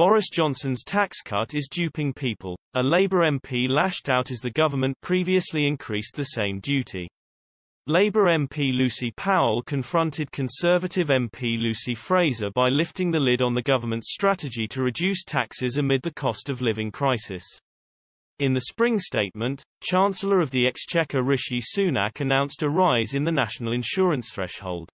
Boris Johnson's tax cut is duping people. A Labour MP lashed out as the government previously increased the same duty. Labour MP Lucy Powell confronted Conservative MP Lucy Frazer by lifting the lid on the government's strategy to reduce taxes amid the cost of living crisis. In the spring statement, Chancellor of the Exchequer Rishi Sunak announced a rise in the national insurance threshold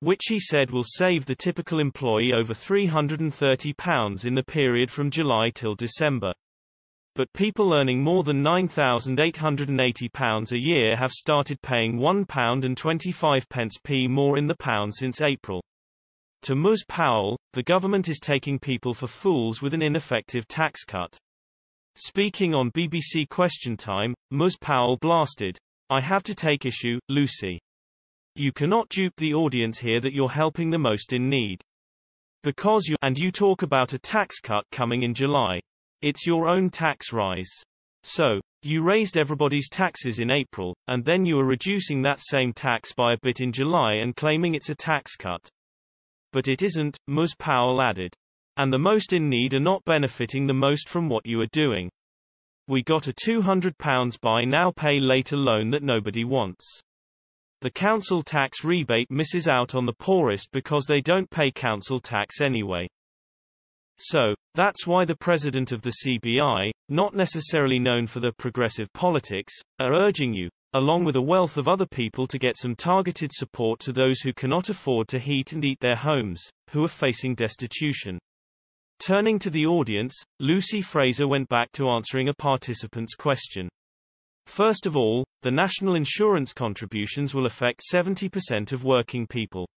which he said will save the typical employee over £330 in the period from July till December. But people earning more than £9,880 a year have started paying £1.25 p more in the pound since April. To Ms. Powell, the government is taking people for fools with an ineffective tax cut. Speaking on BBC Question Time, Ms. Powell blasted, I have to take issue, Lucy. You cannot dupe the audience here that you're helping the most in need. Because you and you talk about a tax cut coming in July. It's your own tax rise. So, you raised everybody's taxes in April, and then you are reducing that same tax by a bit in July and claiming it's a tax cut. But it isn't, Ms. Powell added. And the most in need are not benefiting the most from what you are doing. We got a £200 buy now pay later loan that nobody wants. The council tax rebate misses out on the poorest because they don't pay council tax anyway. So, that's why the president of the CBI, not necessarily known for their progressive politics, are urging you, along with a wealth of other people to get some targeted support to those who cannot afford to heat and eat their homes, who are facing destitution. Turning to the audience, Lucy Frazer went back to answering a participant's question. First of all, the national insurance contributions will affect 70% of working people.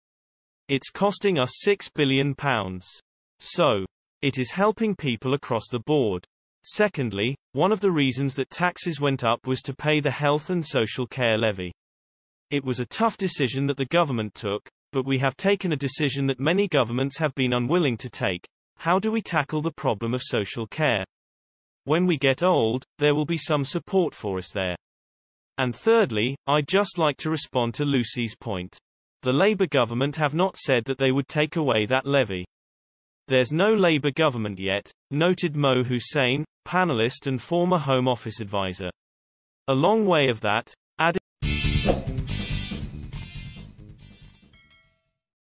It's costing us £6 billion. So, it is helping people across the board. Secondly, one of the reasons that taxes went up was to pay the health and social care levy. It was a tough decision that the government took, but we have taken a decision that many governments have been unwilling to take. How do we tackle the problem of social care? When we get old, there will be some support for us there. And thirdly, I'd just like to respond to Lucy's point. The Labour government have not said that they would take away that levy. There's no Labour government yet, noted Mo Hussein, panelist and former Home Office advisor. A long way of that, added